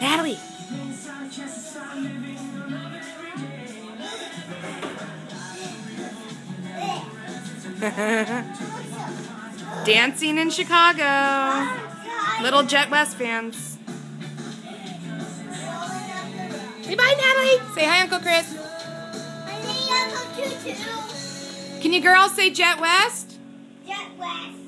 Natalie. Dancing in Chicago. Little Jet West fans. Say bye, Natalie. Say hi, Uncle Chris. Can you girls say Jet West? Jet West.